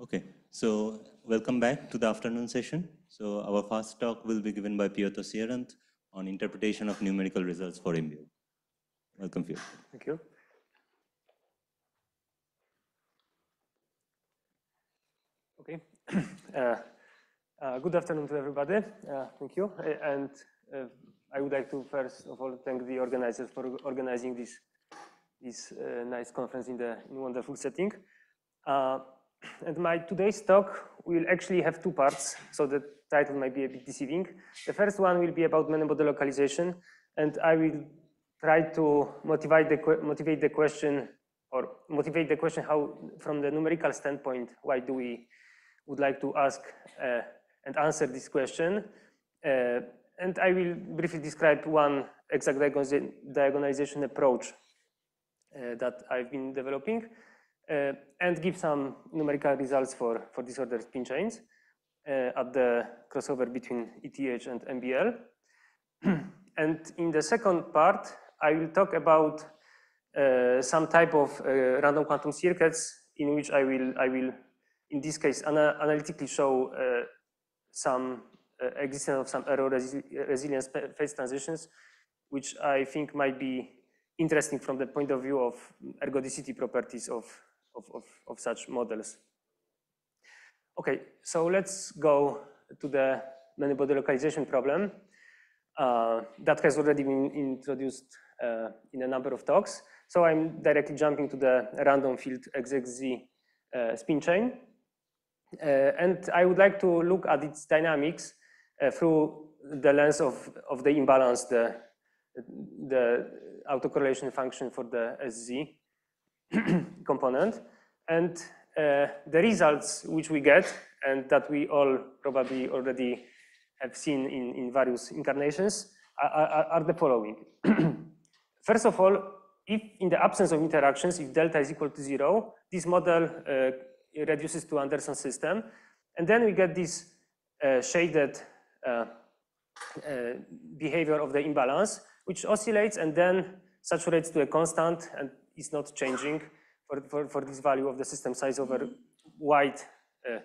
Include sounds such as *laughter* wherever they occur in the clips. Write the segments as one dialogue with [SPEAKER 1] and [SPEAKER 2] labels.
[SPEAKER 1] Okay, so welcome back to the afternoon session. So our first talk will be given by Piotr Sierant on interpretation of numerical results for MBL. Welcome, Piotr.
[SPEAKER 2] Thank you. Okay. *clears throat* Uh, uh, good afternoon to everybody. Uh, thank you. And uh, I would like to first of all thank the organizers for organizing this this uh, nice conference in the in wonderful setting. And my today's talk will actually have two parts, so the title might be a bit deceiving. The first one will be about model localization, and I will try to motivate the, motivate the question or motivate the question how, from the numerical standpoint, why do we would like to ask uh, and answer this question. Uh, and I will briefly describe one exact diagonalization approach uh, that I've been developing uh, and give some numerical results for, for disordered spin chains uh, at the crossover between ETH and MBL. *clears throat* and in the second part, I will talk about uh, some type of uh, random quantum circuits in which I will, I will in this case, ana analytically show some uh, existence of some error resi resilience phase transitions, which I think might be interesting from the point of view of ergodicity properties of, of, of, of such models. Okay, so let's go to the many-body localization problem uh, that has already been introduced uh, in a number of talks. So I'm directly jumping to the random field XXZ uh, spin chain. Uh, and I would like to look at its dynamics uh, through the lens of, of the imbalance, the, the autocorrelation function for the SZ *clears throat* component. And uh, the results which we get, and that we all probably already have seen in, in various incarnations, are, are, are the following. *clears throat* First of all, if in the absence of interactions, if delta is equal to zero, this model uh, reduces to Anderson system. And then we get this uh, shaded uh, uh, behavior of the imbalance, which oscillates and then saturates to a constant and is not changing for, for, for this value of the system size over wide uh,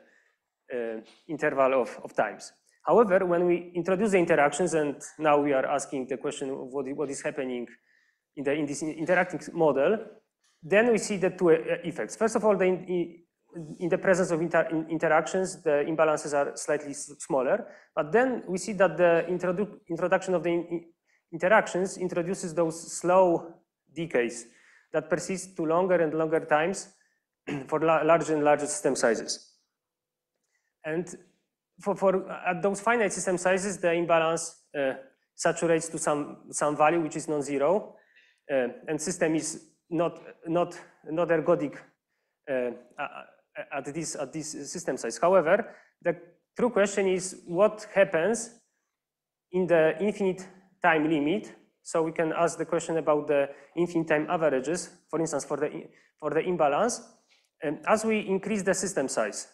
[SPEAKER 2] uh, interval of, of times. However, when we introduce the interactions, and now we are asking the question of what, what is happening in, the, in this interacting model, then we see the two uh, effects. First of all, the in, in the presence of inter interactions, the imbalances are slightly smaller. But then we see that the introdu introduction of the in interactions introduces those slow decays that persist to longer and longer times *clears throat* for la larger and larger system sizes. And for, for at those finite system sizes, the imbalance uh, saturates to some, some value which is non-zero, uh, and system is not, not, not ergodic uh, at this, at this system size. However, the true question is what happens in the infinite time limit. So we can ask the question about the infinite time averages, for instance, for the, for the imbalance, and as we increase the system size.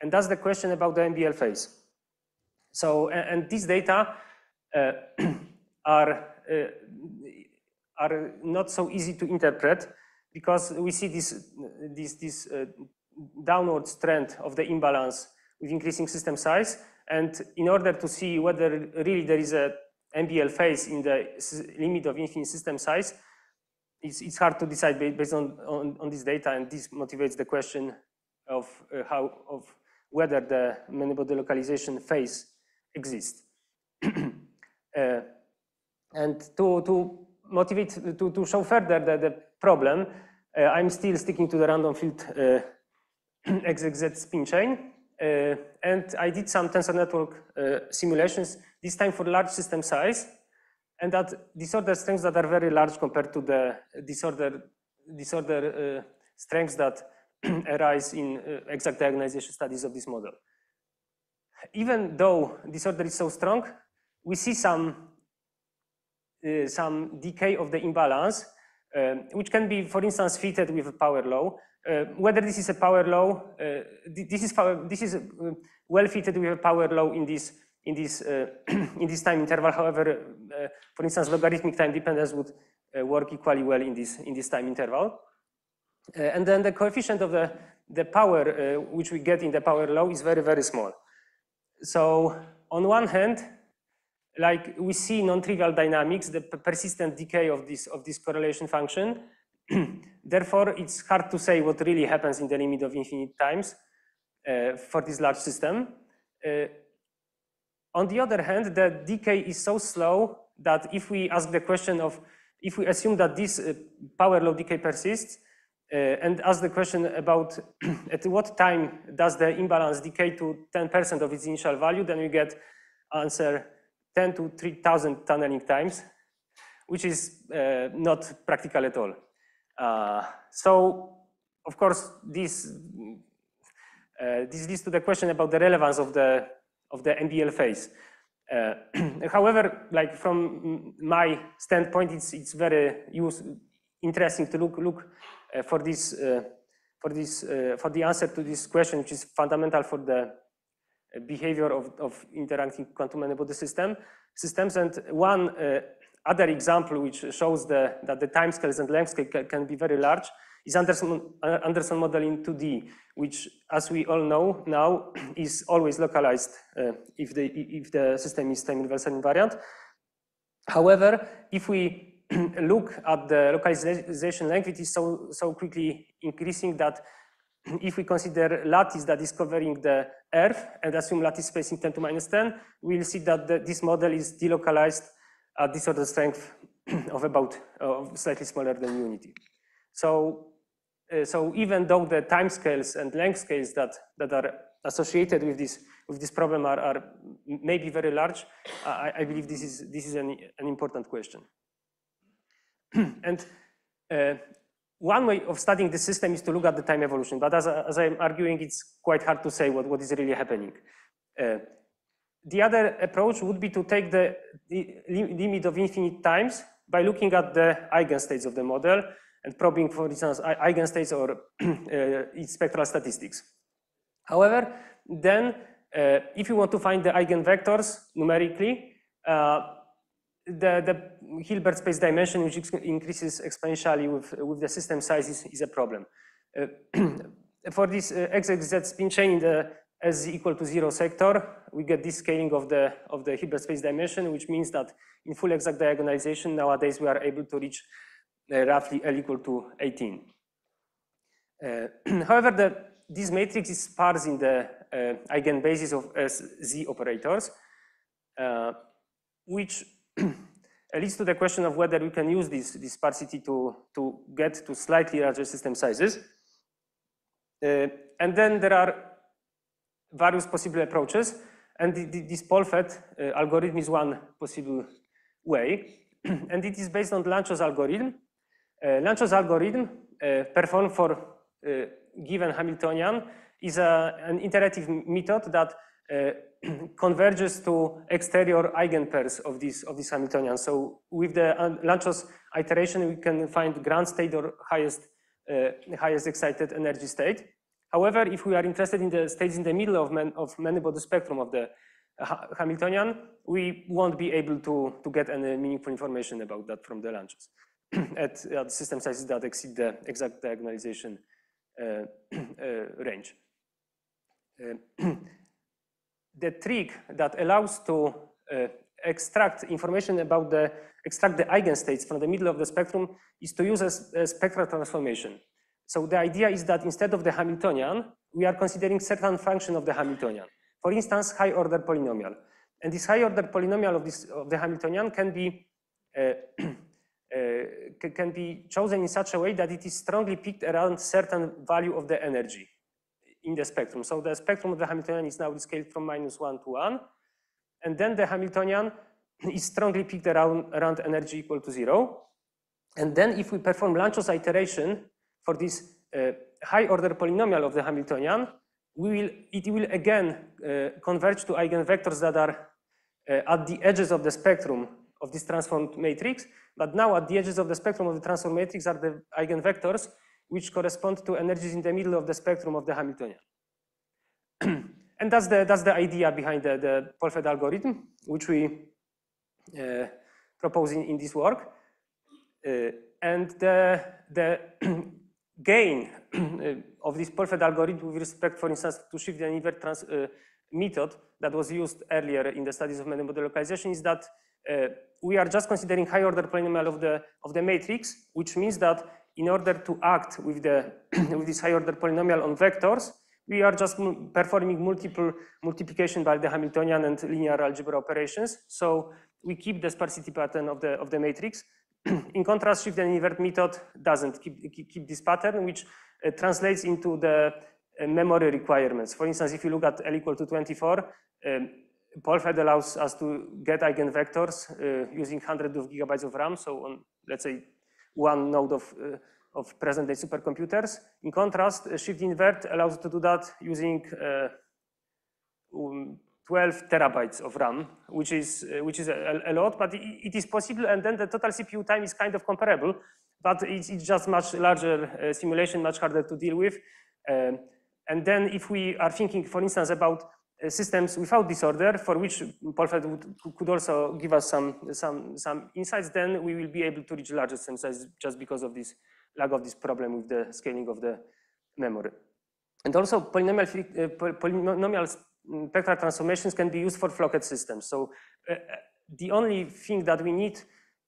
[SPEAKER 2] And that's the question about the MBL phase. So, and, and these data uh, *clears throat* are, uh, are not so easy to interpret because we see this, this, this uh, downward trend of the imbalance with increasing system size. And in order to see whether really there is a MBL phase in the limit of infinite system size, it's, it's hard to decide based on, on, on, this data, and this motivates the question of uh, how of whether the many-body localization phase exists. *clears throat* uh, and to, to motivate, to, to show further the, the problem, uh, I'm still sticking to the random field uh, *clears throat* XXZ spin chain. Uh, and I did some tensor network uh, simulations, this time for large system size, and that disorder strengths that are very large compared to the disorder, disorder uh, strengths that *clears throat* arise in uh, exact diagonalization studies of this model. Even though disorder is so strong, we see some, uh, some decay of the imbalance, um, which can be, for instance, fitted with a power law, uh, whether this is a power law, uh, this is this is uh, well fitted with a power law in this in this *clears throat* in this time interval. However, for instance, logarithmic time dependence would work equally well in this in this time interval. and then the coefficient of the the power uh, which we get in the power law is very, very small. So on one hand, like we see non-trivial dynamics, the persistent decay of this, of this correlation function. *clears throat* Therefore, it's hard to say what really happens in the limit of infinite times uh, for this large system. Uh, on the other hand, the decay is so slow that if we ask the question of, if we assume that this uh, power law decay persists, uh, and ask the question about *clears throat* at what time does the imbalance decay to 10% of its initial value, then we get answer 10 to 3000 tunneling times, which is uh, not practical at all. Uh, so, of course, this, uh, this leads to the question about the relevance of the, of the MBL phase. Uh, *clears throat* however, like from my standpoint, it's, it's very use, interesting to look, look uh, for this, uh, for this, uh, for the answer to this question, which is fundamental for the behavior of, of interacting quantum many-body system systems. And one other example which shows the, that the timescales and length scale can, can be very large is Anderson, Anderson model in 2D, which, as we all know now, *clears throat* is always localized uh, if, the, if the system is time reversal invariant. However, if we *clears throat* look at the localization length, it is so, so quickly increasing that *clears throat* if we consider lattice that is covering the Earth and assume lattice spacing 10 to minus 10, we'll see that the, this model is delocalized at disorder strength of about uh, slightly smaller than unity. So, uh, so even though the time scales and length scales that, that are associated with this with this problem are, are maybe very large, I, I believe this is this is an, an important question. *clears throat* and uh, one way of studying the system is to look at the time evolution, but as, as I'm arguing, it's quite hard to say what, what is really happening. Uh, the other approach would be to take the, the limit of infinite times by looking at the eigenstates of the model and probing, for instance, eigenstates or *clears throat* uh, its spectral statistics. However, then uh, if you want to find the eigenvectors numerically, uh, the, the Hilbert space dimension, which increases exponentially with, with the system size, is, is a problem. Uh, *clears throat* for this uh, XXZ spin chain in the S equal to zero sector, we get this scaling of the, of the Hilbert space dimension, which means that in full exact diagonalization, nowadays we are able to reach uh, roughly L equal to 18. Uh, *clears throat* however, the, this matrix is sparse in the uh, eigenbasis of Z operators, uh, which *clears throat* leads to the question of whether we can use this, this sparsity to, to get to slightly larger system sizes. Uh, and then there are various possible approaches, and the, the, this PolFed uh, algorithm is one possible way, *clears throat* and it is based on Lanczos algorithm. Uh, Lanczos algorithm uh, performed for uh, given Hamiltonian is a, an iterative method that *clears throat* converges to exterior eigenpairs of this, of this Hamiltonian. So with the Lanczos iteration, we can find ground state or highest, uh, highest excited energy state. However, if we are interested in the states in the middle of, man, of many-body spectrum of the Hamiltonian, we won't be able to, to get any meaningful information about that from the Lanczos *clears throat* at, at system sizes that exceed the exact diagonalization uh, *clears throat* uh, range. Uh, *clears throat* the trick that allows to uh, extract information about the, extract the eigenstates from the middle of the spectrum is to use a, a spectral transformation. So the idea is that instead of the Hamiltonian, we are considering certain function of the Hamiltonian. For instance, high order polynomial. And this high order polynomial of, this, of the Hamiltonian can be, uh, uh, can be chosen in such a way that it is strongly picked around certain value of the energy in the spectrum. So the spectrum of the Hamiltonian is now scaled from minus one to one. And then the Hamiltonian is strongly picked around, around energy equal to zero. And then if we perform Lanczos iteration for this uh, high order polynomial of the Hamiltonian, we will, it will again uh, converge to eigenvectors that are uh, at the edges of the spectrum of this transformed matrix. But now at the edges of the spectrum of the transformed matrix are the eigenvectors which correspond to energies in the middle of the spectrum of the Hamiltonian. *clears throat* and that's the, that's the idea behind the, the PolFed algorithm, which we uh, propose in, in this work. Uh, and the, the *clears throat* gain of this PolFed algorithm with respect, for instance, to shift and invert trans, uh, method that was used earlier in the studies of many-body localization is that uh, we are just considering high order polynomial of the, of the matrix, which means that in order to act with, the, *clears throat* with this high order polynomial on vectors, we are just performing multiple multiplication by the Hamiltonian and linear algebra operations. So we keep the sparsity pattern of the, of the matrix. *clears throat* in contrast, shift and invert method doesn't keep, keep this pattern, which uh, translates into the uh, memory requirements. For instance, if you look at L equal to 24, um, PolFed allows us to get eigenvectors uh, using hundreds of gigabytes of RAM. So on, let's say, one node of, uh, of present-day supercomputers. In contrast, shift invert allows to do that using uh, um, 12 terabytes of RAM, which is, uh, which is a, a, lot, but it, it is possible. And then the total CPU time is kind of comparable, but it's, it's just much larger uh, simulation, much harder to deal with. Um, and then if we are thinking, for instance, about uh, systems without disorder, for which PolFed could also give us some, some, some insights, then we will be able to reach larger size just because of this lack of this problem with the scaling of the memory. And also polynomial, uh, polynomial spectral transformations can be used for Floquet systems. So uh, the only thing that we need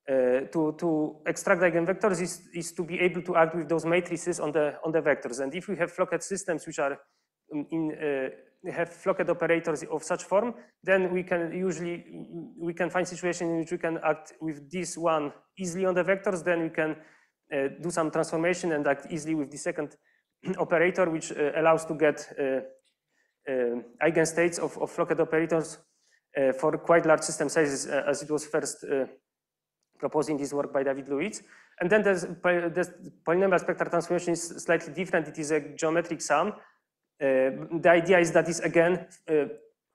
[SPEAKER 2] uh, to, to extract eigenvectors is, is to be able to act with those matrices on the, on the vectors. And if we have Floquet systems which are um, in, uh, have Floquet operators of such form, then we can usually, we can find situations in which we can act with this one easily on the vectors, then we can uh, do some transformation and act easily with the second *clears throat* operator, which uh, allows to get uh, uh, eigenstates of, of Floquet operators for quite large system sizes, as it was first proposed in this work by David Luitz. And then there's polynomial spectral transformation is slightly different. It is a geometric sum. Uh, the idea is that it's again uh,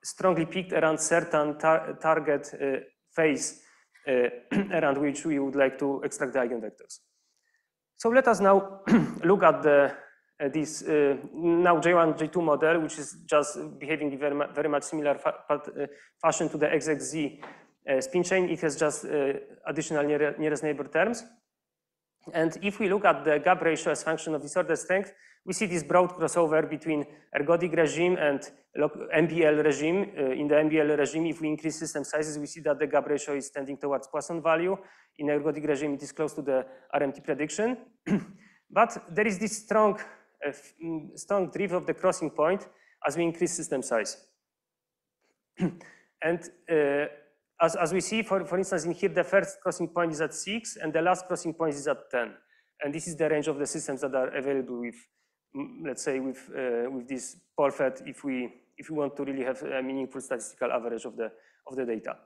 [SPEAKER 2] strongly peaked around certain tar target uh, phase *clears throat* around which we would like to extract the eigenvectors. So let us now *clears throat* look at the uh, this uh, now J1, J2 model, which is just behaving very, very much similar fa uh, fashion to the XXZ spin chain. It has just additional near nearest neighbor terms. And if we look at the gap ratio as function of disorder strength, we see this broad crossover between ergodic regime and MBL regime. Uh, in the MBL regime, if we increase system sizes, we see that the gap ratio is tending towards Poisson value. In ergodic regime, it is close to the RMT prediction. *clears throat* but there is this strong a mm, strong drift of the crossing point as we increase system size. *clears throat* and uh, as, as we see, for, for instance, in here, the first crossing point is at six and the last crossing point is at 10. And this is the range of the systems that are available with, mm, let's say, with, uh, with this PolFed if we, if we want to really have a meaningful statistical average of the, of the data.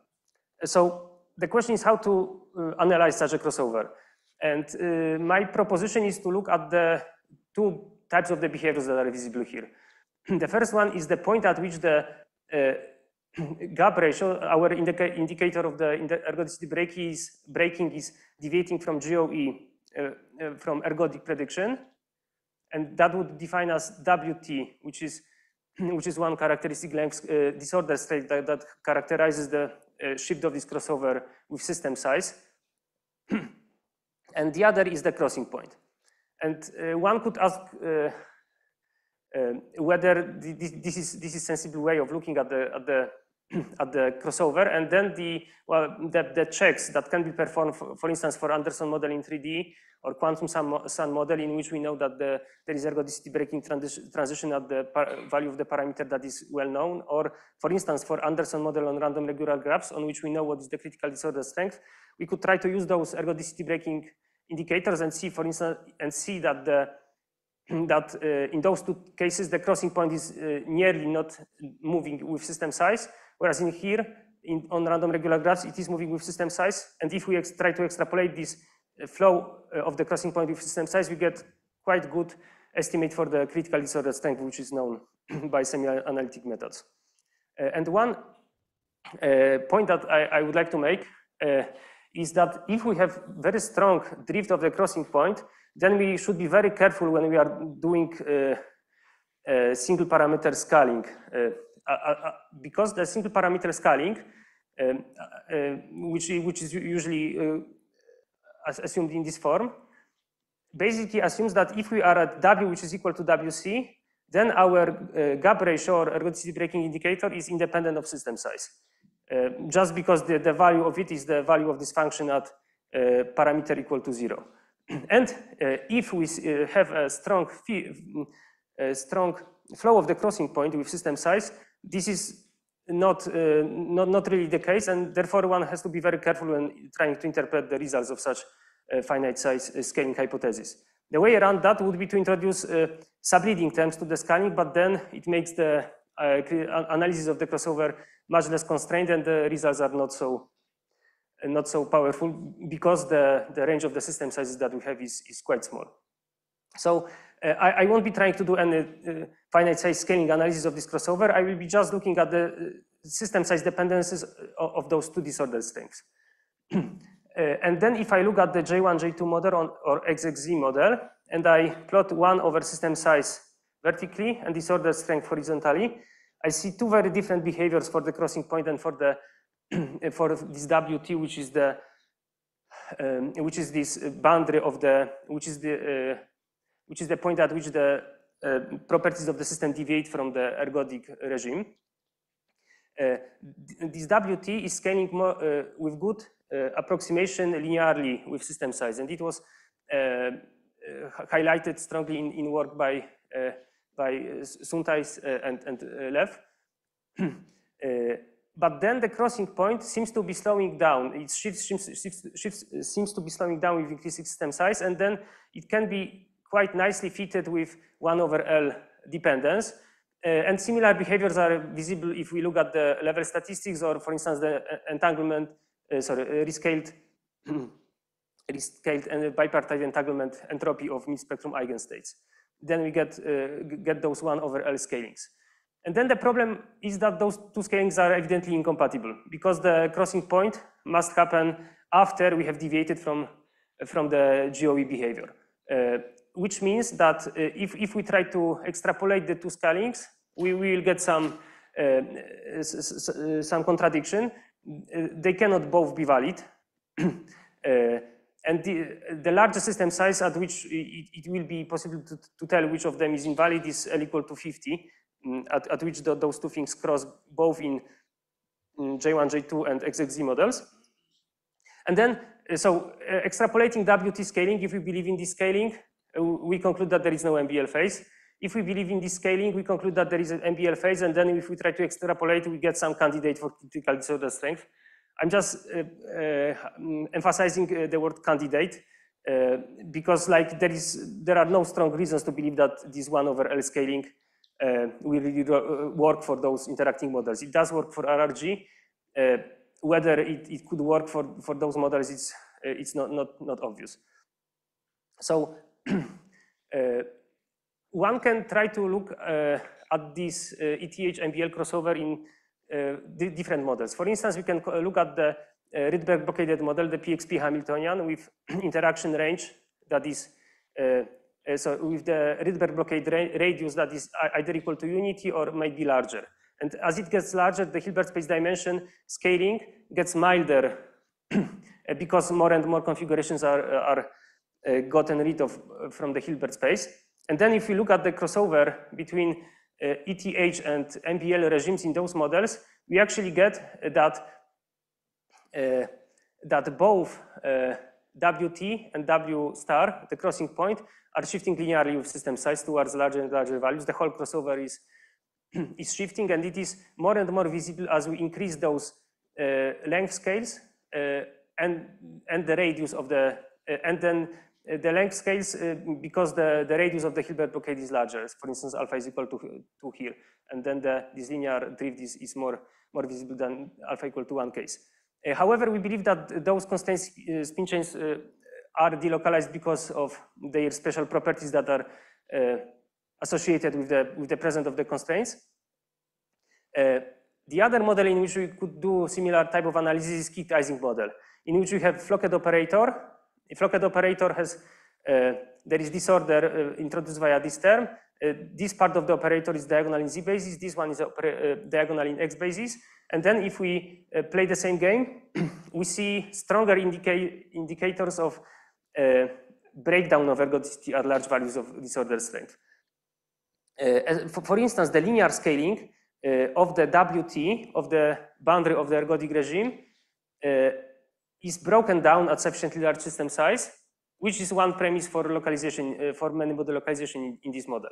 [SPEAKER 2] So the question is how to uh, analyze such a crossover. And uh, my proposition is to look at the two types of the behaviors that are visible here. *clears throat* the first one is the point at which the uh, *clears throat* gap ratio, our indica indicator of the ergodicity breaking is, breaking is deviating from GOE uh, uh, from ergodic prediction. And that would define as WT, which is, *clears throat* which is one characteristic length uh, disorder state that, that characterizes the uh, shift of this crossover with system size. *clears throat* and the other is the crossing point. And uh, one could ask uh, uh, whether this, is this is sensible way of looking at the at the at the crossover, and then the well the, the checks that can be performed, for, for instance, for Anderson model in 3D or quantum Sun model, in which we know that the, there is ergodicity breaking transition, transition at the value of the parameter that is well known, or for instance, for Anderson model on random regular graphs, on which we know what is the critical disorder strength, we could try to use those ergodicity breaking indicators and see, for instance, and see that the *clears throat* that uh, in those two cases the crossing point is uh, nearly not moving with system size, whereas in here in, on random regular graphs it is moving with system size. And if we try to extrapolate this uh, flow uh, of the crossing point with system size, we get quite good estimate for the critical disorder strength, which is known *clears throat* by semi-analytic methods. Uh, and one uh, point that I, I, would like to make is that if we have very strong drift of the crossing point, then we should be very careful when we are doing uh, uh, single parameter scaling. Uh, uh, uh because the single parameter scaling, um, uh, which, which is usually assumed in this form, basically assumes that if we are at W, which is equal to WC, then our uh, gap ratio or ergodicity breaking indicator is independent of system size. Uh, just because the, the value of it is the value of this function at uh, parameter equal to zero. *clears throat* and uh, if we uh, have a strong, a strong flow of the crossing point with system size, this is not, uh, not, not really the case, and therefore one has to be very careful when trying to interpret the results of such finite size scaling hypothesis. The way around that would be to introduce uh, subleading terms to the scaling, but then it makes the uh, analysis of the crossover much less constrained and the results are not so not so powerful because the, the range of the system sizes that we have is, is quite small. So uh, I, I, won't be trying to do any uh, finite size scaling analysis of this crossover. I will be just looking at the uh, system size dependencies of, of those two disordered strengths. *clears throat* Uh, and then if I look at the J1, J2 model on, or XXZ model, and I plot one over system size vertically and disorder strength horizontally, I see two very different behaviors for the crossing point and for the *clears throat* for this WT, which is the um, which is this boundary of the which is the uh, which is the point at which the uh, properties of the system deviate from the ergodic regime. Uh, this WT is scaling more, uh, with good uh, approximation linearly with system size. And it was uh, uh, highlighted strongly in, in work by, by Šuntajs and, and Lev. *clears throat* but then the crossing point seems to be slowing down. It shifts, shifts, shifts, shifts, seems to be slowing down with increasing system size, and then it can be quite nicely fitted with 1 over L dependence. Uh, and similar behaviors are visible if we look at the level statistics or, for instance, the entanglement uh, sorry, uh, rescaled, *clears throat* rescaled and bipartite entanglement entropy of mid-spectrum eigenstates. Then we get, uh, get those one over L scalings. And then the problem is that those two scalings are evidently incompatible because the crossing point must happen after we have deviated from, from the GOE behavior. Uh, which means that uh, if, if we try to extrapolate the two scalings, we, will get some, uh, some contradiction uh, they cannot both be valid. *clears throat* Uh, and the, the larger system size at which it, it will be possible to, to, tell which of them is invalid is L equal to 50, um, at, at, which the, those two things cross both in, in J1, J2, and XXZ models. And then, uh, so uh, extrapolating WT scaling, if we believe in this scaling, uh, we conclude that there is no MBL phase. If we believe in this scaling, we conclude that there is an MBL phase, and then if we try to extrapolate, we get some candidate for critical disorder strength. I'm just uh, uh, emphasizing uh, the word candidate uh, because like there is there are no strong reasons to believe that this one over L scaling uh, will really work for those interacting models. It does work for RRG. whether it, it could work for, for those models, it's, it's not, not, not obvious. So *clears throat* one can try to look uh, at this ETH uh, MBL crossover in uh, different models. For instance, we can look at the Rydberg blockaded model, the PXP Hamiltonian with *clears throat* interaction range that is so with the Rydberg blockade ra radius that is either equal to unity or might be larger. And as it gets larger, the Hilbert space dimension scaling gets milder *clears throat* because more and more configurations are, are uh, gotten rid of from the Hilbert space. And then if we look at the crossover between uh, ETH and MBL regimes in those models, we actually get that, uh, that both uh, WT and W star, the crossing point, are shifting linearly with system size towards larger and larger values. The whole crossover is, *clears throat* is shifting and it is more and more visible as we increase those uh, length scales uh, and, and the radius of the, uh, and then uh, the length scales uh, because the, the radius of the Hilbert blockade is larger. For instance, alpha is equal to 2 here. And then the, this linear drift is, is more, more visible than alpha equal to 1 case. Uh, however, we believe that those constraint uh, spin chains uh, are delocalized because of their special properties that are uh, associated with the, with the presence of the constraints. the other model in which we could do similar type of analysis is kicked Ising model, in which we have Floquet operator a Floquet operator has, uh, there is disorder uh, introduced via this term. Uh, this part of the operator is diagonal in z basis. This one is diagonal in x basis. And then if we play the same game, *clears throat* we see stronger indica indicators of breakdown of ergodicity at large values of disorder strength. Uh, for, for, instance, the linear scaling uh, of the WT, of the boundary of the ergodic regime, uh, is broken down at sufficiently large system size, which is one premise for localization, uh, for many-body localization in, this model.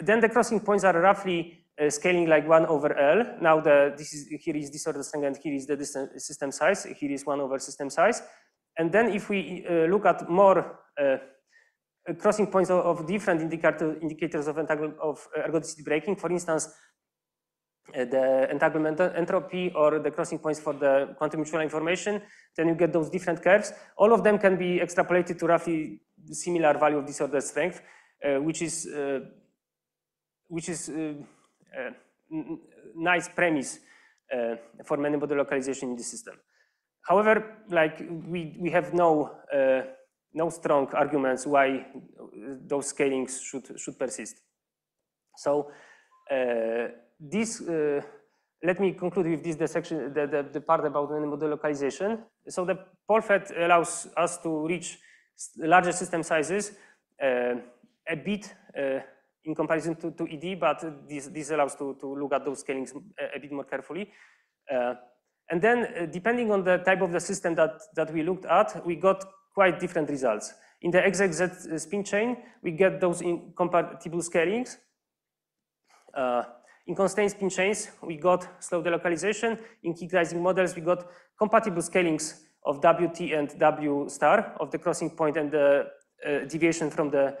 [SPEAKER 2] Then the crossing points are roughly uh, scaling like one over L. Now the, this is, here is disorder strength and here is the system size. Here is one over system size. And then if we uh, look at more crossing points of, different indicator, indicators of, of ergodicity breaking, for instance, the entanglement entropy or the crossing points for the quantum mutual information, then you get those different curves. All of them can be extrapolated to roughly similar value of disorder strength, uh, which is uh, which is uh, uh, nice premise uh, for many-body localization in the system. However, like we we have no no strong arguments why those scalings should should persist. So this, uh, let me conclude with this, the section, the, the, the part about model localization. So the PolFed allows us to reach larger system sizes uh, a bit uh, in comparison to, to ED, but this, this allows to, to look at those scalings a, a bit more carefully. Uh, and then uh, depending on the type of the system that, that we looked at, we got quite different results. In the XXZ spin chain, we get those incompatible scalings. Uh, in constrained spin chains, we got slow delocalization. In Key models, we got compatible scalings of WT and W star of the crossing point and the uh, deviation from the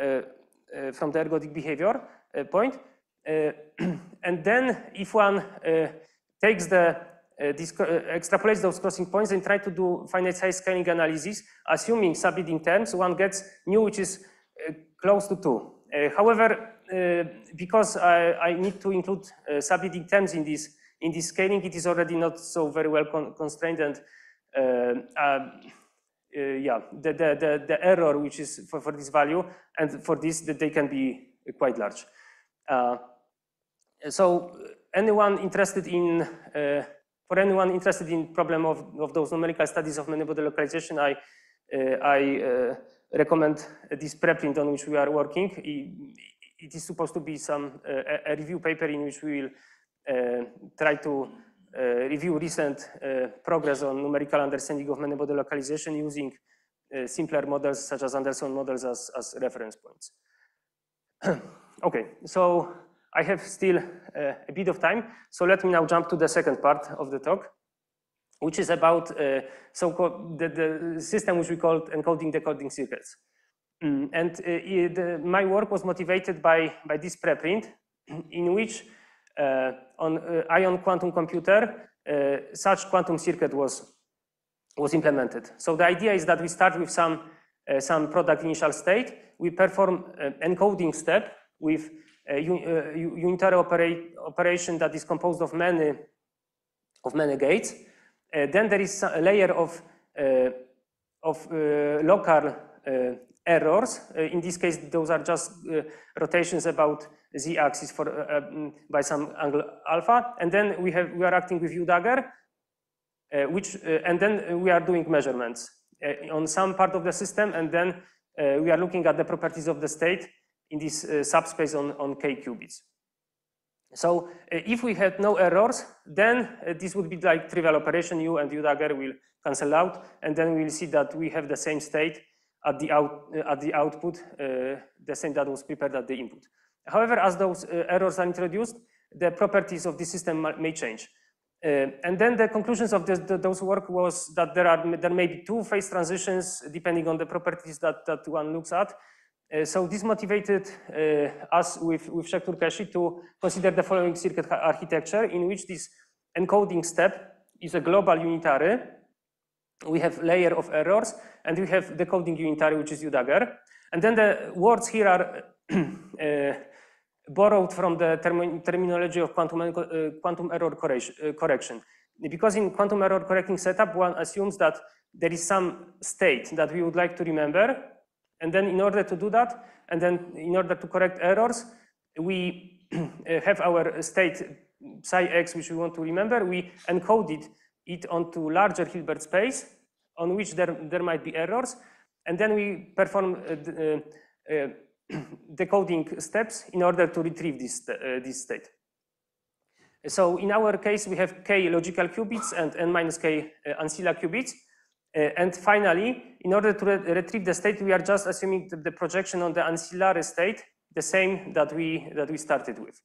[SPEAKER 2] uh, uh, from the ergodic behavior uh, point. Uh, *clears throat* and then if one uh, takes the extrapolates those crossing points and try to do finite size scaling analysis, assuming subleading terms, one gets nu, which is close to two. however, uh, because I, I, need to include uh, subleading terms in this in this scaling, it is already not so very well con constrained and uh, uh, yeah, the, the, the, the, error which is for, for this value and for this that they can be quite large. Uh, so anyone interested in for anyone interested in problem of, of those numerical studies of many-body localization, I I recommend this preprint on which we are working it is supposed to be some uh, a review paper in which we will uh, try to uh, review recent progress on numerical understanding of many-body localization using simpler models such as Anderson models as, as reference points. *clears throat* okay, so I have still uh, a bit of time, so let me now jump to the second part of the talk, which is about uh, so-called the, the, system which we call encoding decoding circuits. Mm, and uh, my work was motivated by, by this preprint *clears throat* in which uh, on uh, ion quantum computer, uh, such quantum circuit was, was implemented. So the idea is that we start with some, uh, some product initial state. We perform encoding step with a unitary operate, operation that is composed of many, of many gates. then there is a layer of, of local errors. Uh, in this case, those are just uh, rotations about z-axis for uh, mm, by some angle alpha, and then we have we are acting with U-dagger, which and then we are doing measurements on some part of the system, and then we are looking at the properties of the state in this subspace on on k qubits. So uh, if we had no errors, then uh, this would be like trivial operation. U and U dagger will cancel out, and then we will see that we have the same state at the, out, at the output uh, the same that was prepared at the input. However, as those uh, errors are introduced, the properties of the system may change. Uh, and then the conclusions of this, the, those work was that there are there may be two phase transitions depending on the properties that, that one looks at. Uh, so this motivated uh, us with, with Turkeshi to consider the following circuit architecture in which this encoding step is a global unitary we have layer of errors, and we have decoding unitary, which is UDagger. And then the words here are *clears throat* uh, borrowed from the term terminology of quantum, uh, quantum error correction, uh, correction. Because in quantum error correcting setup, one assumes that there is some state that we would like to remember. And then in order to do that, and then in order to correct errors, we *clears throat* have our state psi x, which we want to remember, we encode it it onto larger Hilbert space on which there, there might be errors. and then we perform uh, uh, uh, *clears throat* decoding steps in order to retrieve this, this state. So in our case, we have k logical qubits and n minus k ancilla qubits. Uh, and finally, in order to re retrieve the state, we are just assuming the projection on the ancillary state, the same that we, that we started with.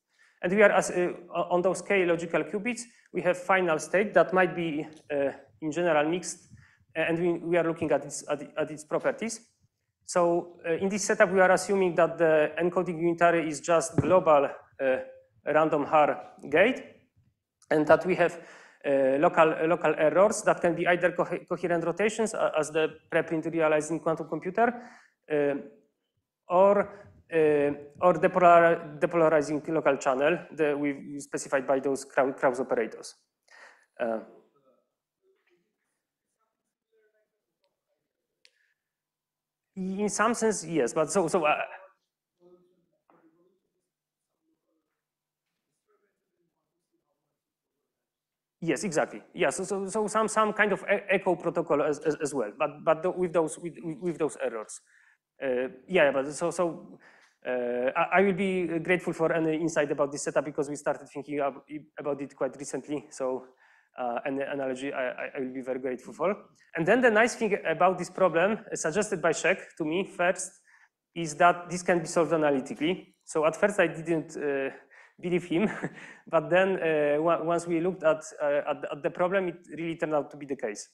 [SPEAKER 2] And we are as, uh, on those k logical qubits, we have final state that might be uh, in general mixed, and we, we are looking at its, at, at its properties. So uh, in this setup, we are assuming that the encoding unitary is just global uh, random Haar gate, and that we have uh, local, uh, local errors that can be either co coherent rotations uh, as the preprint realizing quantum computer, uh, or, uh, or depolar depolarizing local channel that we specified by those Kraus operators. Uh, in some sense, yes, but so, so uh, Yes, exactly. Yeah, so, so, so some, some kind of echo protocol as, as, as well, but, but with, those, with, with those errors. Uh, yeah, but so, so uh, I, will be grateful for any insight about this setup because we started thinking about it quite recently. So uh, an analogy I, I, will be very grateful for. And then the nice thing about this problem suggested by Xhek to me first is that this can be solved analytically. So at first I didn't uh, believe him. *laughs* but then uh, once we looked at, uh, at, at, the problem, it really turned out to be the case.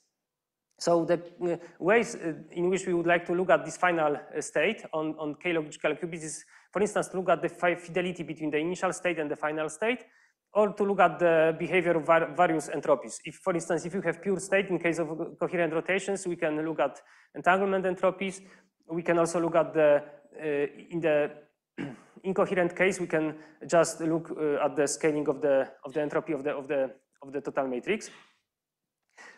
[SPEAKER 2] So the uh, ways in which we would like to look at this final state on, on k-logical qubits is, for instance, to look at the fidelity between the initial state and the final state, or to look at the behavior of var various entropies. If, for instance, if you have pure state in case of coherent rotations, we can look at entanglement entropies. We can also look at the, uh, in the *clears throat* incoherent case, we can just look uh, at the scaling of the of the entropy of the of the of the total matrix.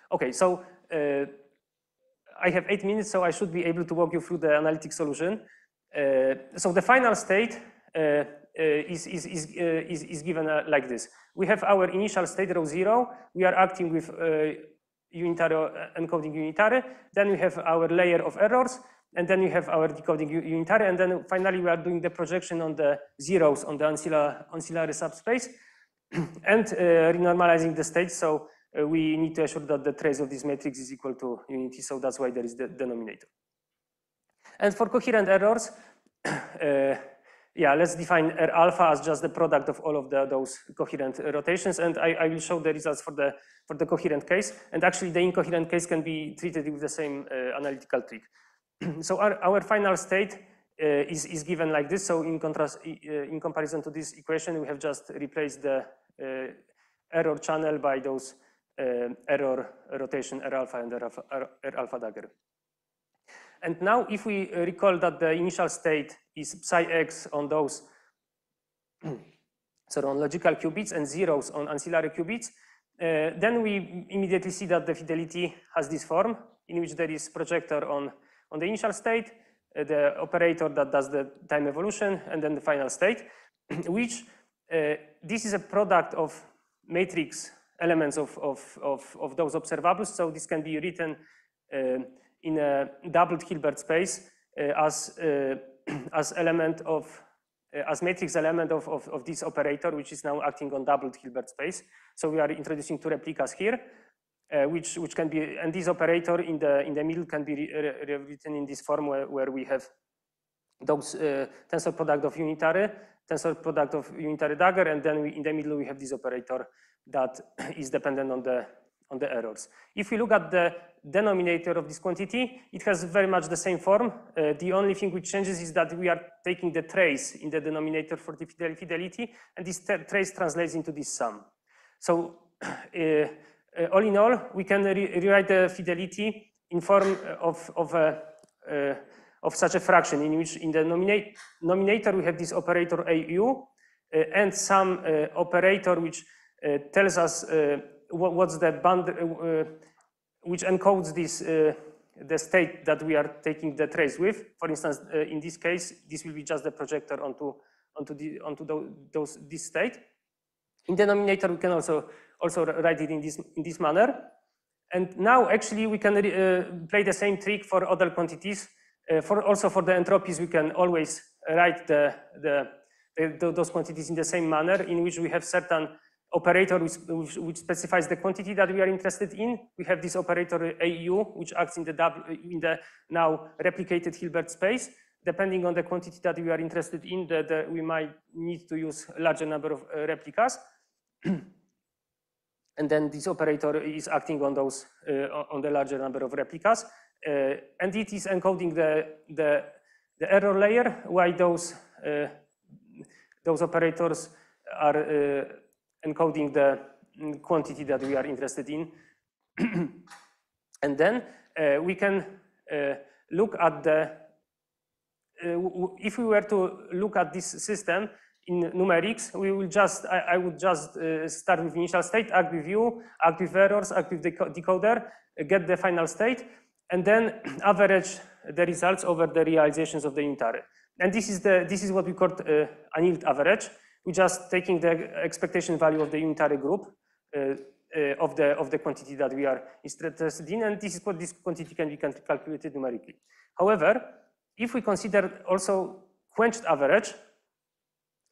[SPEAKER 2] Okay, so uh, I have eight minutes, so I should be able to walk you through the analytic solution. Uh, so the final state uh, uh, is, is, is, uh, is, is, given like this. We have our initial state rho zero. We are acting with unitary encoding unitary. Then we have our layer of errors. And then you have our decoding unitary. And then finally, we are doing the projection on the zeros on the ancillary, ancillary subspace *clears throat* and uh, renormalizing the state. So uh, we need to assure that the trace of this matrix is equal to unity. So that's why there is the denominator. And for coherent errors, *clears throat* uh, yeah, let's define R alpha as just the product of all of the, those coherent rotations. And I, I, will show the results for the, for the coherent case. And actually, the incoherent case can be treated with the same uh, analytical trick. *clears throat* so our, our final state uh, is, is given like this. So in contrast, uh, in comparison to this equation, we have just replaced the uh, error channel by those uh, error rotation R alpha and R alpha, R, R alpha dagger. And now if we recall that the initial state is psi x on those, *clears throat* so on logical qubits and zeros on ancillary qubits, uh, then we immediately see that the fidelity has this form in which there is projector on on the initial state, uh, the operator that does the time evolution, and then the final state, *clears throat* which uh, this is a product of matrix elements of, of, of, of those observables. So this can be written uh, in a doubled Hilbert space uh, as, uh, *clears throat* as element of, as matrix element of, of, of this operator, which is now acting on doubled Hilbert space. So we are introducing two replicas here uh, which which can be and this operator in the in the middle can be rewritten in this form where, where we have those uh, tensor product of unitary tensor product of unitary dagger and then we, in the middle we have this operator that *clears throat* is dependent on the on the errors. If we look at the denominator of this quantity, it has very much the same form. Uh, the only thing which changes is that we are taking the trace in the denominator for the fidelity, and this trace translates into this sum. So *clears throat* uh, uh, all in all, we can re rewrite the fidelity in form of, of, a, uh, of such a fraction in which in the nominate, nominator we have this operator AU uh, and some operator which tells us what, what's the band, which encodes this the state that we are taking the trace with. For instance, uh, in this case, this will be just the projector onto onto the onto the, those this state. In denominator, we can also also write it in this, in this manner. And now actually we can uh, play the same trick for other quantities. Uh, for also for the entropies, we can always write the, the, the, those quantities in the same manner in which we have certain operator which, which, specifies the quantity that we are interested in. We have this operator AU, which acts in the, in the now replicated Hilbert space. Depending on the quantity that we are interested in, the, the, we might need to use a larger number of uh, replicas. *clears throat* and then this operator is acting on those uh, on the larger number of replicas, uh, and it is encoding the the, the error layer. Why those uh, those operators are uh, encoding the quantity that we are interested in, *clears throat* and then uh, we can uh, look at the if we were to look at this system in numerics, we will just, I, I would just uh, start with initial state, act with U, act with errors, act with decoder, uh, get the final state, and then *clears throat* average the results over the realizations of the unitary. And this is, the, this is what we call uh, annealed average. We're just taking the expectation value of the unitary group uh, uh, of, the, of the quantity that we are interested in, and this is what this quantity can be calculated numerically. However, if we consider also quenched average,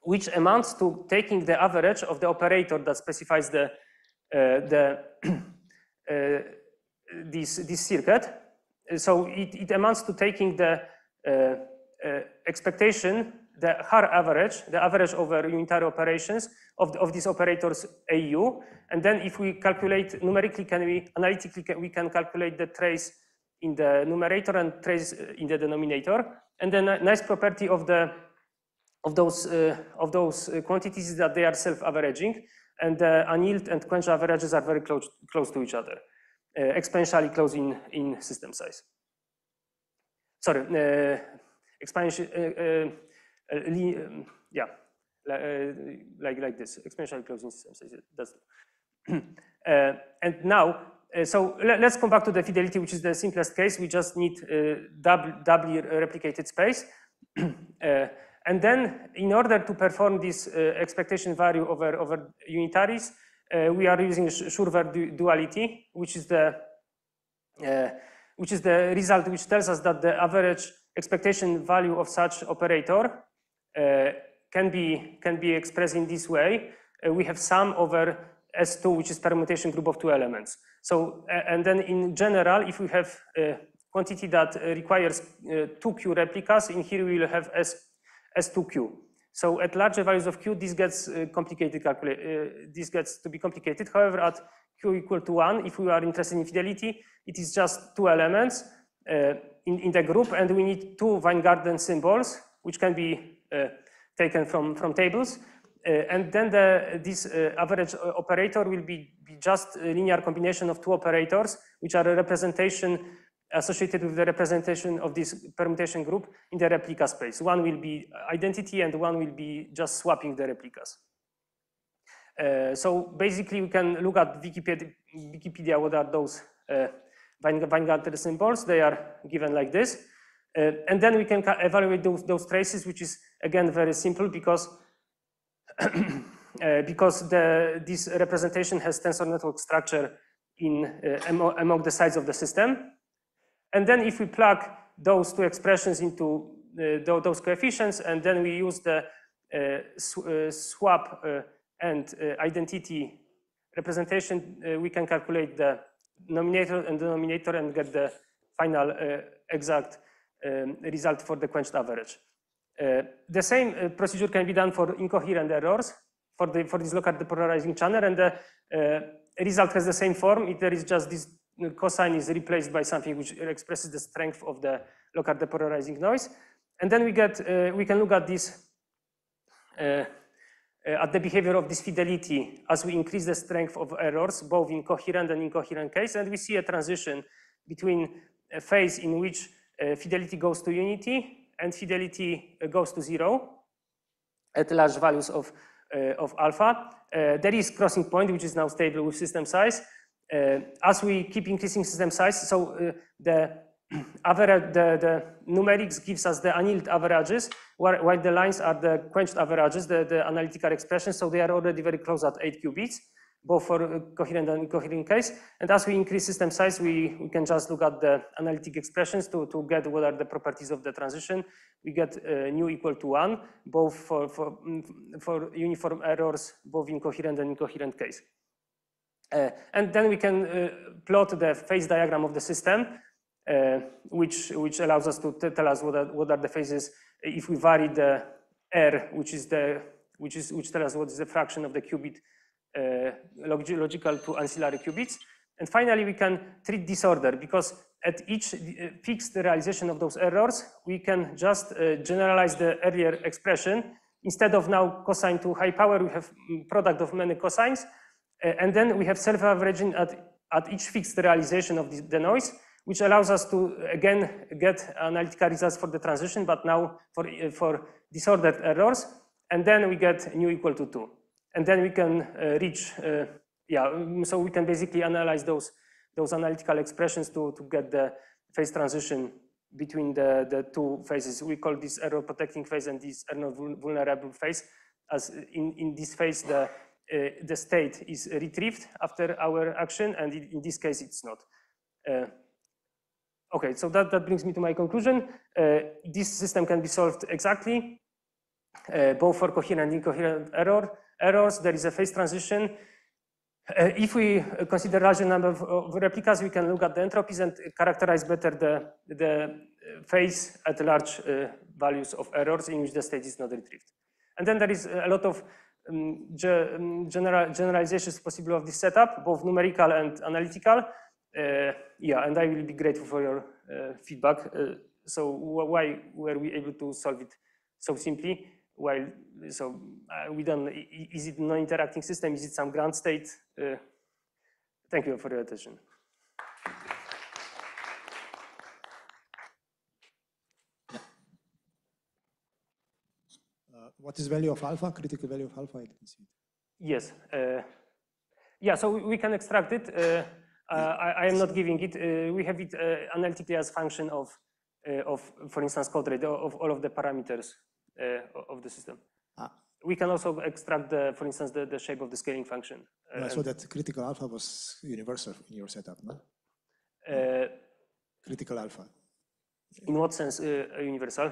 [SPEAKER 2] which amounts to taking the average of the operator that specifies the, uh, the *clears throat* uh, this, this circuit. So it, it amounts to taking the uh, uh expectation, the Haar average, the average over unitary operations of, the, of these operators AU. And then if we calculate numerically, can we analytically, can, we can calculate the trace in the numerator and trace in the denominator. And then a nice property of the of those, uh, of those uh, quantities that they are self-averaging, and the uh, annealed and quench averages are very close, close to each other, exponentially close in, in system size. Sorry, expansion, um, yeah, like, like this, exponentially close in system size. That's, *clears throat* and now, uh, so let, us come back to the fidelity, which is the simplest case. We just need uh, double, doubly replicated space. *clears throat* uh, and then in order to perform this uh, expectation value over, over unitaries, uh, we are using Schurter du duality, which is the uh, which is the result which tells us that the average expectation value of such operator uh, can be can be expressed in this way. Uh, we have sum over S2, which is permutation group of two elements. So, and then in general, if we have a quantity that requires uh, two Q replicas, in here we will have S S2Q. So at larger values of Q, this gets uh, complicated. Uh, this gets to be complicated. However, at Q equal to one, if we are interested in fidelity, it is just two elements uh, in, in the group, and we need two Weingarten symbols, which can be uh, taken from, from tables. Uh, and then the, this uh, average operator will be, be just a linear combination of two operators, which are a representation associated with the representation of this permutation group in the replica space. One will be identity and one will be just swapping the replicas. Uh, so basically we can look at Wikipedia, Wikipedia what are those uh, symbols. They are given like this. Uh, and then we can evaluate those, those traces, which is again very simple because *clears throat* uh, because the, this representation has tensor network structure in uh, among the sides of the system. And then if we plug those two expressions into uh, those coefficients, and then we use the uh, sw swap and identity representation, we can calculate the numerator and denominator and get the final exact um, result for the quenched average. the same procedure can be done for incoherent errors for, the, for this local depolarizing channel, and the result has the same form. If there is just this cosine is replaced by something which expresses the strength of the local depolarizing noise. And then we get, uh, we can look at this, uh, uh, at the behavior of this fidelity as we increase the strength of errors, both in coherent and incoherent case. And we see a transition between a phase in which uh, fidelity goes to unity and fidelity uh, goes to zero at large values of, uh, of alpha. there is crossing point, which is now stable with system size. Uh, as we keep increasing system size, so uh, the *clears throat* average, the, the numerics gives us the annealed averages, while, the lines are the quenched averages, the, the analytical expressions, so they are already very close at 8 qubits. Both for uh, coherent and incoherent case. And as we increase system size, we, we can just look at the analytic expressions to, to get what are the properties of the transition. We get uh, nu equal to one, both for, for, mm, for uniform errors, both in coherent and incoherent case. Uh, and then we can uh, plot the phase diagram of the system, uh, which, which allows us to tell us what are, what are the phases if we vary the R, which is the which is which tells us what is the fraction of the qubit uh, log logical to ancillary qubits. And finally, we can treat disorder because at each uh, fixed realization of those errors, we can just uh, generalize the earlier expression. Instead of now cosine to high power, we have mm, product of many cosines. Uh, and then we have self-averaging at, at each fixed realization of the, the noise, which allows us to, again, get analytical results for the transition, but now for, uh, for disordered errors. And then we get nu equal to 2 and then we can uh, reach, uh, yeah, um, so we can basically analyze those, those analytical expressions to, to get the phase transition between the, the two phases. We call this error protecting phase and this error vulnerable phase. As in, in this phase, the, uh, the state is retrieved after our action, and in this case, it's not. Uh, okay, so that, that brings me to my conclusion. Uh, this system can be solved exactly, uh, both for coherent and incoherent error errors, there is a phase transition. Uh, if we consider larger number of, of, replicas, we can look at the entropies and characterize better the, the phase at large uh, values of errors in which the state is not retrieved. And then there is a lot of um, ge um, general generalizations possible of this setup, both numerical and analytical. Uh, yeah, and I will be grateful for your uh, feedback. Uh, so why were we able to solve it so simply? While so uh, we don't, is it non-interacting system? Is it some ground state? Uh, thank you for your attention.
[SPEAKER 3] Uh, what is value of alpha, critical value of alpha? I didn't see it.
[SPEAKER 2] Yes. Uh, yeah, so we can extract it. Uh, uh, I, I, am not giving it. we have it analytically as function of, of, for instance, code rate of all of the parameters of the system. Ah. We can also extract, the, for instance, the, the shape of the scaling function.
[SPEAKER 3] Uh, so that critical alpha was universal in your setup, no? Uh, critical alpha.
[SPEAKER 2] In what sense uh, universal?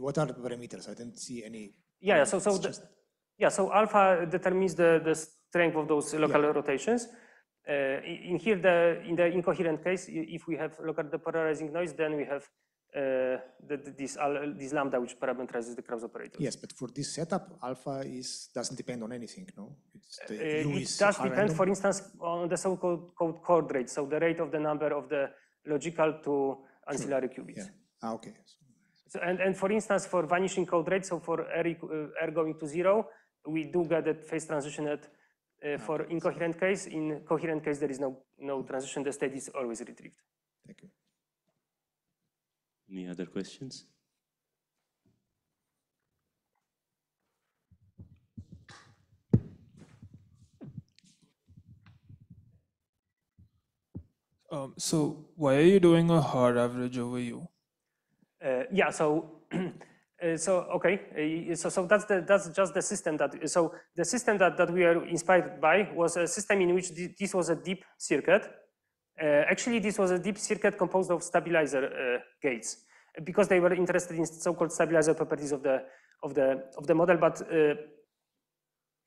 [SPEAKER 3] what are the parameters? I didn't see any.
[SPEAKER 2] Yeah, so so the, yeah, so alpha determines the the strength of those local yeah. rotations. Uh, in here, the in the incoherent case, if we have local depolarizing noise, then we have uh, the, this, this lambda which parameterizes the Kraus operator.
[SPEAKER 3] Yes, but for this setup, alpha is doesn't depend on anything, no?
[SPEAKER 2] Uh, it does depend, for instance, on the so-called code chord rate, so the rate of the number of the logical to ancillary qubits.
[SPEAKER 3] Yeah. Ah, okay.
[SPEAKER 2] So, and, and for instance, for vanishing code rate, so for R, uh, R going to zero, we do get that phase transition at for incoherent case. In coherent case, there is no, no transition. The state is always retrieved.
[SPEAKER 3] Thank you.
[SPEAKER 1] Any other questions?
[SPEAKER 4] Um, so why are you doing a Haar average over U?
[SPEAKER 2] Uh, yeah, so *clears throat* uh, so okay, uh, so so that's the that's just the system that so the system that that we are inspired by was a system in which this was a deep circuit uh, actually, this was a deep circuit composed of stabilizer uh, gates because they were interested in so-called stabilizer properties of the of the of the model. But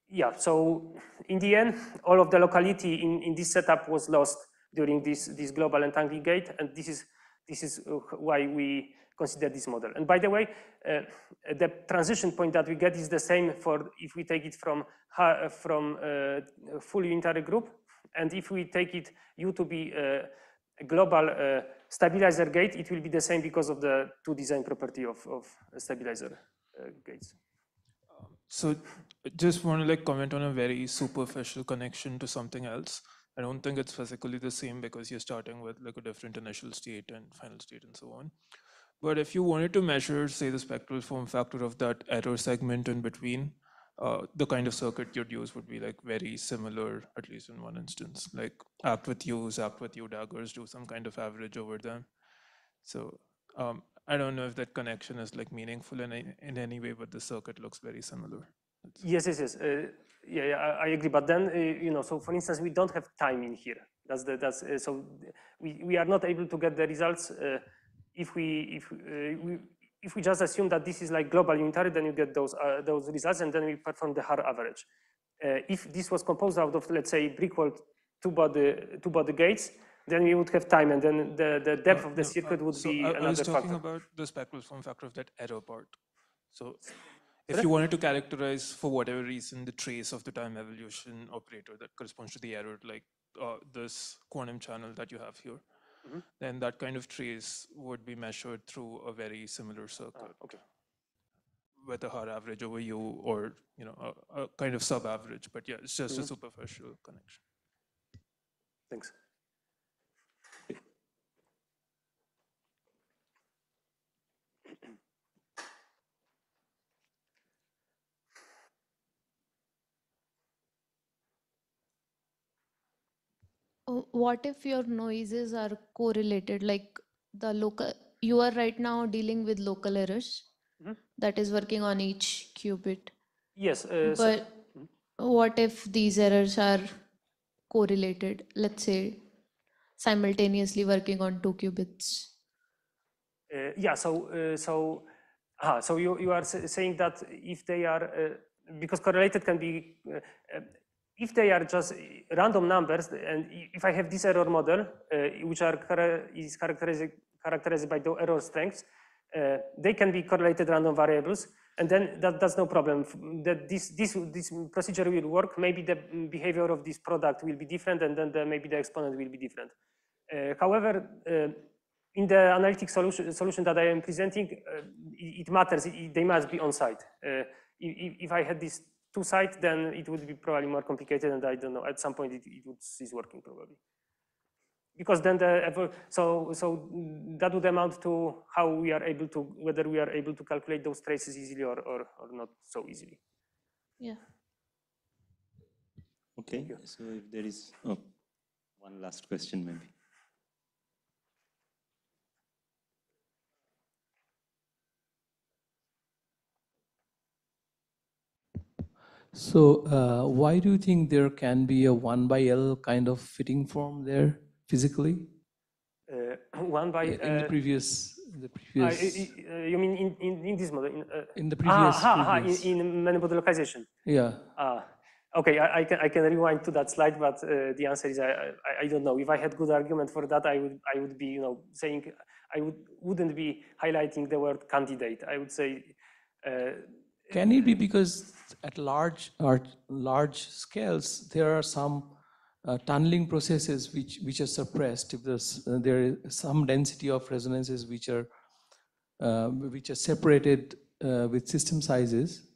[SPEAKER 2] yeah, so in the end, all of the locality in, in this setup was lost during this this global entangling gate, and this is this is why we consider this model. And by the way, uh, the transition point that we get is the same for if we take it from from uh, full unitary group and if we take it U to be uh, a global uh, stabilizer gate, it will be the same because of the two design property of, of stabilizer uh, gates.
[SPEAKER 4] So just want to like comment on a very superficial connection to something else. I don't think it's physically the same because you're starting with like a different initial state and final state and so on. But if you wanted to measure, say, the spectral form factor of that error segment in between, uh, the kind of circuit you'd use would be like very similar, at least in one instance, like act with U's, act with U daggers, do some kind of average over them. So um, I don't know if that connection is like meaningful in, in any way, but the circuit looks very similar.
[SPEAKER 2] Yes, yes, yes. Uh, yeah, yeah, I, I agree. But then, uh, you know, so for instance, we don't have time in here. That's the that's uh, so we we are not able to get the results uh, if we if uh, we if we just assume that this is like global unitary, then you get those uh, those results, and then we perform the Haar average. Uh, if this was composed out of let's say brick wall two body two body gates, then we would have time, and then the the depth of the
[SPEAKER 4] No, uh,
[SPEAKER 2] circuit would
[SPEAKER 4] so
[SPEAKER 2] be
[SPEAKER 4] I, I was
[SPEAKER 2] another
[SPEAKER 4] talking
[SPEAKER 2] factor.
[SPEAKER 4] about the spectral form factor of that error part. So if you wanted to characterize for whatever reason the trace of the time evolution operator that corresponds to the error, like uh, this quantum channel that you have here,
[SPEAKER 2] Mm-hmm.
[SPEAKER 4] then that kind of trace would be measured through a very similar circuit
[SPEAKER 2] Okay.
[SPEAKER 4] with a Haar average over U or you know a, a kind of sub-average. But yeah, it's just
[SPEAKER 2] Mm-hmm.
[SPEAKER 4] a superficial connection.
[SPEAKER 2] Thanks.
[SPEAKER 5] What if your noises are correlated, like the local, you are right now dealing with local errors
[SPEAKER 2] Mhm.
[SPEAKER 5] that is working on each qubit.
[SPEAKER 2] Yes. Uh, so-
[SPEAKER 5] But what if these errors are correlated, let's say simultaneously working on two qubits?
[SPEAKER 2] Uh, yeah, so uh, so ah, so you you are saying that if they are uh, because correlated can be uh, uh, if they are just random numbers and if I have this error model uh, which are is characterized characterized by the error strengths, uh, they can be correlated random variables, and then that, that's no problem. That this this this procedure will work. Maybe the behavior of this product will be different, and then the, maybe the exponent will be different. Uh, however, uh, in the analytic solution, solution that I am presenting, uh, it, it matters. It- it- they must be on site. Uh, if, if I had these two sites, then it would be probably more complicated, and I don't know. At some point, it, it would cease working probably. Because then the evo- so so that would amount to how we are able to whether we are able to calculate those traces easily or or, or not so easily.
[SPEAKER 5] Yeah.
[SPEAKER 1] Okay, so if there is, oh, one last question maybe.
[SPEAKER 6] So uh, why do you think there can be a one by L kind of fitting form there physically?
[SPEAKER 2] Uh, *clears throat* one by
[SPEAKER 6] in the
[SPEAKER 2] uh,
[SPEAKER 6] previous, the
[SPEAKER 2] uh,
[SPEAKER 6] previous,
[SPEAKER 2] uh, you mean in, in, in this model? In, uh,
[SPEAKER 6] in the
[SPEAKER 2] ah,
[SPEAKER 6] previous,
[SPEAKER 2] ah, ah, in, in many-body localization.
[SPEAKER 6] yeah.
[SPEAKER 2] Ah, okay, I, I, can, I can rewind to that slide, but uh, the answer is I, I, I don't know. If I had good argument for that, I would, I would be, you know, saying, I would, wouldn't be highlighting the word candidate. I would say, uh,
[SPEAKER 6] Can it be because at large or large scales there are some uh, tunneling processes which which are suppressed? If there's uh, there is some density of resonances which are uh, which are separated uh, with system sizes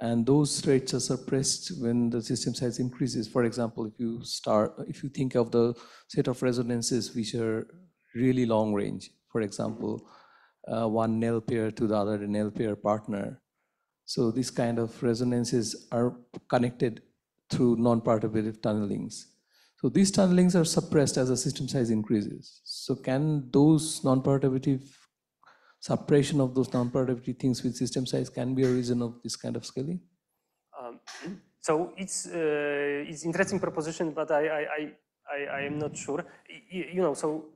[SPEAKER 6] and those rates are suppressed when the system size increases. For example if you start if you think of the set of resonances which are really long range. For example uh, one nil pair to the other nil pair partner so these kind of resonances are connected through non-perturbative tunnelings. So these tunnelings are suppressed as the system size increases. So can those non-perturbative suppression of those non-perturbative things with system size can be a reason of this kind of scaling?
[SPEAKER 2] Um, *clears throat* so it's uh, it's interesting proposition, but I I, I, I, am not sure. You know, so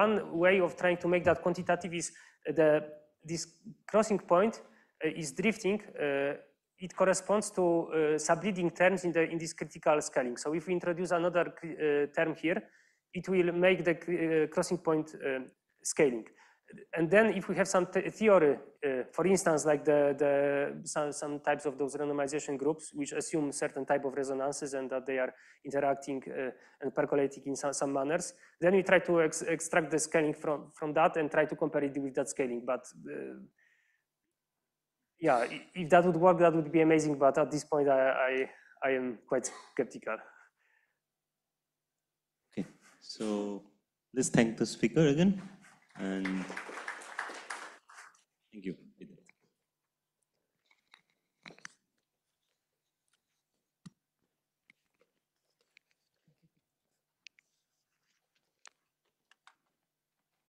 [SPEAKER 2] one way of trying to make that quantitative is the this crossing point is drifting. Uh, it corresponds to uh, subleading terms in the in this critical scaling. So if we introduce another uh, term here, it will make the uh, crossing point uh, scaling. And then if we have some theory, uh, for instance, like the, the some, some types of those renormalization groups, which assume certain type of resonances and that they are interacting uh, and percolating in some, some manners, then we try to ex- extract the scaling from, from that and try to compare it with that scaling. But uh, yeah, if that would work, that would be amazing. But at this point, I, I, I am quite skeptical.
[SPEAKER 1] Okay, so let's thank the speaker again and thank you.